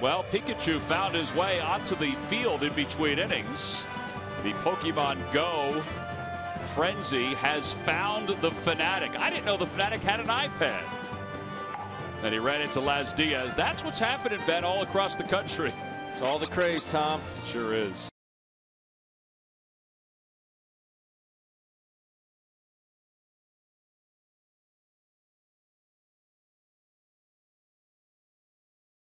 Well, Pikachu found his way onto the field in between innings. The Pokemon Go frenzy has found the Phanatic. I didn't know the Phanatic had an iPad. And he ran into Laz Diaz. That's what's happening, Ben, all across the country. It's all the craze, Tom. It Sure is.